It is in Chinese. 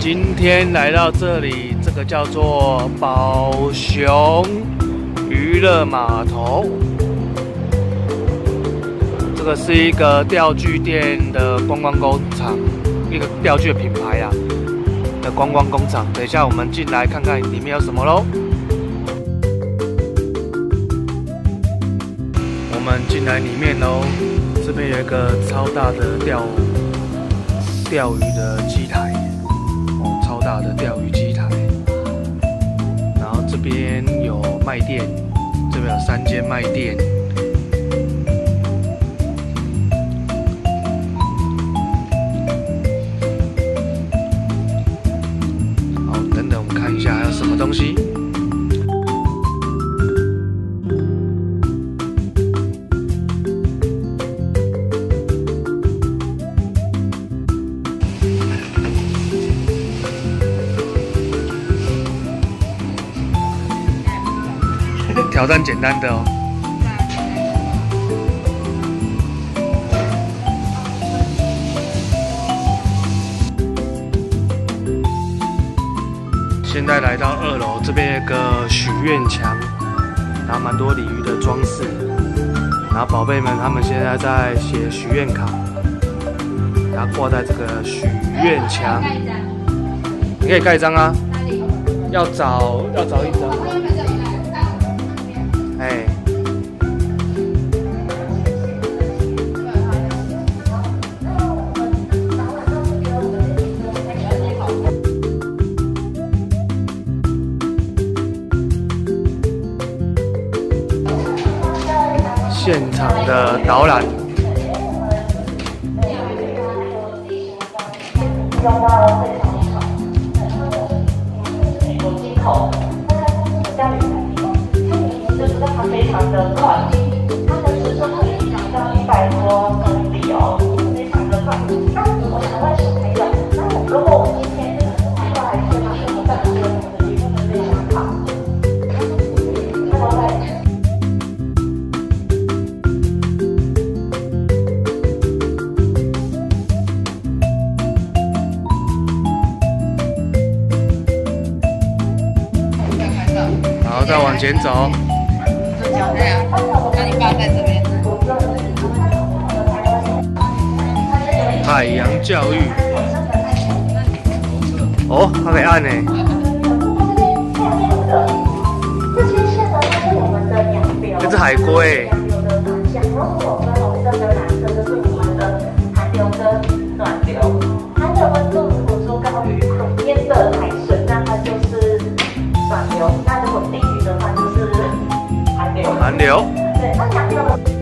今天来到这里，这个叫做宝熊娱乐码头。这个是一个钓具店的观光工厂，一个钓具的品牌啊的观光工厂。等一下我们进来看看里面有什么喽。我们进来里面喽，这边有一个超大的钓钓鱼的机台。他的钓鱼机台，然后这边有卖店，这边有三间卖店。挑战简单的哦。现在来到二楼，这边有个许愿墙，然后蛮多鲤鱼的装饰，然后宝贝们他们现在在写许愿卡，然后挂在这个许愿墙。你可以盖章啊。要找要找一张。哎，现场的导览。那它非常的快，它的时速可以达到一百多公里哦，非常的快。那我想问小朋友，那如果我今天真的是开过来车吗？是不是我们的节目非常好？那我来。好，再往前走。对啊，那你爸在这边。海洋教育。哦，他可以按呢。这是海龟。寒流。这边。